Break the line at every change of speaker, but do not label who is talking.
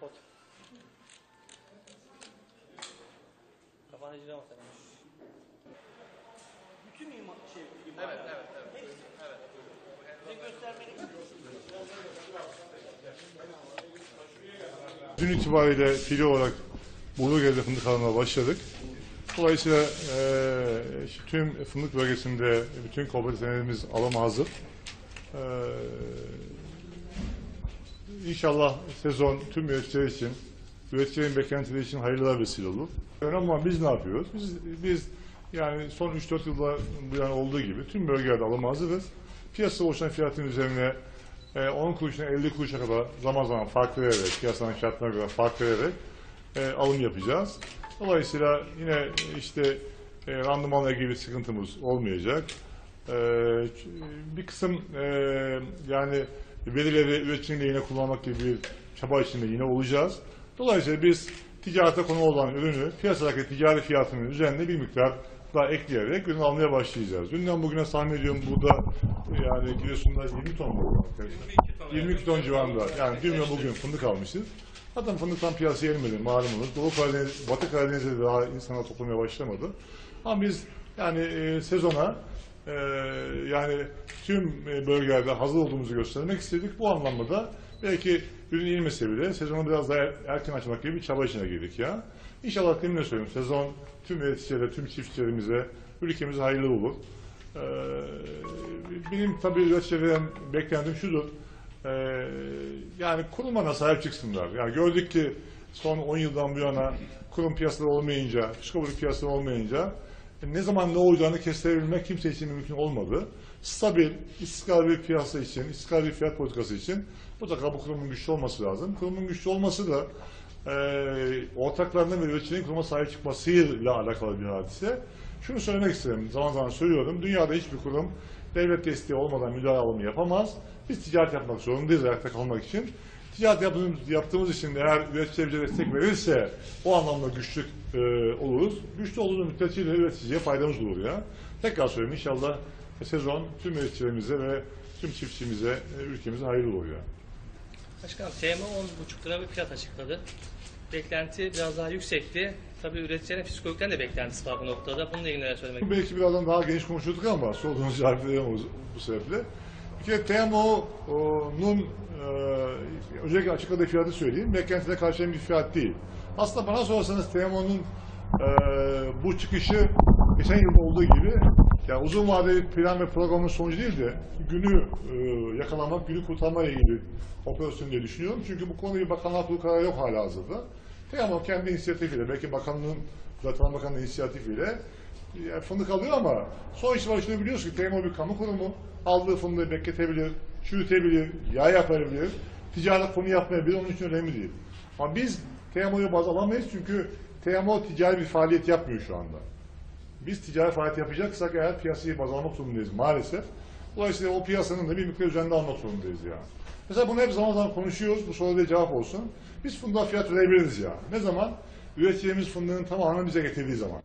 foto. Kafanı cilama sen. Bütün iman şey iman.
Evet, yani. evet, evet.
Hepsi.
Evet.
Dün itibariyle fili olarak Burnuger'de fındık almaya başladık. Dolayısıyla e, tüm fındık bölgesinde bütün kooperatiflerimiz alama hazır. E, İnşallah sezon tüm üreticiler için, üreticilerin beklentileri için hayırlı vesile olur. Önemli olan biz ne yapıyoruz? Biz, biz yani son 3-4 yılda bu yana olduğu gibi tüm bölgelerde alıma hazırız. Piyasa oluşan fiyatın üzerine e, 10 kuruşuna 50 kuruşa kadar zaman zaman fark vererek, piyasanın şartlarına göre fark vererek e, alım yapacağız. Dolayısıyla yine işte e, randımanla ilgili bir sıkıntımız olmayacak. E, bir kısım e, yani verileri üreticinin lehine kullanmak gibi bir çaba içinde yine olacağız. Dolayısıyla biz ticarete konu olan ürünü piyasadaki ticari fiyatının üzerine bir miktar daha ekleyerek ürün almaya başlayacağız. Dünden bugüne tahmin ediyorum burada yani Giresun'da 20 ton mu? 22 ton civarında. Yani dün ve bugün fındık almışız. Zaten fındıktan piyasaya gelmedi malumunuz. Doğu Karadeniz, Batı Karadeniz'de de daha insanlar toplamaya başlamadı. Ama biz yani e, sezona e, yani tüm e, bölgelerde hazır olduğumuzu göstermek istedik. Bu anlamda da belki ürün ilmese bile sezonu biraz daha er- erken açmak gibi bir çaba içine girdik ya. İnşallah de söylüyorum sezon tüm üreticilere, tüm çiftçilerimize, ülkemize hayırlı olur. Ee, benim tabii üreticilerden beklentim şudur. Ee, yani kurumana sahip çıksınlar. Yani gördük ki son 10 yıldan bu yana kurum piyasaları olmayınca, psikolojik piyasaları olmayınca ne zaman ne olacağını kestirebilmek kimse için mümkün olmadı. Stabil, istikrarlı bir piyasa için, istikrarlı bir fiyat politikası için mutlaka bu kurumun güçlü olması lazım. Kurumun güçlü olması da e, ortaklarının ve üreticilerin kuruma sahip çıkmasıyla alakalı bir hadise. Şunu söylemek isterim, zaman zaman söylüyorum. Dünyada hiçbir kurum devlet desteği olmadan müdahale alımı yapamaz. Biz ticaret yapmak zorundayız ayakta kalmak için. Ticaret yaptığımız, yaptığımız için eğer üreticiye bize destek verirse o anlamda güçlü e, oluruz. Güçlü olduğumuz müddetçe de üreticiye faydamız olur ya. Tekrar söyleyeyim inşallah sezon tüm üreticilerimize ve tüm çiftçimize, e, ülkemize hayırlı olur ya.
Başkanım TM 10,5 lira bir fiyat açıkladı. Beklenti biraz daha yüksekti. Tabii üreticilerin psikologiden de beklentisi var bu noktada. Bununla ilgili neler söylemek
Belki birazdan daha geniş konuşurduk ama sorduğunuz cevap veremeyiz bu sebeple. Bir kere TMO'nun e, özellikle açıkladığı fiyatı söyleyeyim. Beklentide karşılayan bir fiyat değil. Aslında bana sorarsanız TMO'nun e, bu çıkışı geçen yılda olduğu gibi yani uzun vadeli plan ve programın sonucu değil de günü e, yakalamak, günü kurtarma ile ilgili operasyon diye düşünüyorum. Çünkü bu konuda bir bakanlığa kurulu karar yok hala hazırda. TMO kendi inisiyatifiyle, belki bakanlığın, Zaten Bakanlığı inisiyatifiyle yani fındık alıyor ama son itibariyle şunu biliyoruz ki TMO bir kamu kurumu aldığı fındığı bekletebilir, çürütebilir, yağ yapabilir, ticaret fonu yapmayabilir, onun için önemli değil. Ama biz TMO'yu baz alamayız çünkü TMO ticari bir faaliyet yapmıyor şu anda. Biz ticari faaliyet yapacaksak eğer piyasayı baz almak zorundayız maalesef. Dolayısıyla o piyasanın da bir miktar üzerinde almak zorundayız ya. Mesela bunu hep zaman zaman konuşuyoruz, bu soruya cevap olsun. Biz fındığa fiyat verebiliriz ya. Ne zaman? Üreteceğimiz fındığın tamamını bize getirdiği zaman.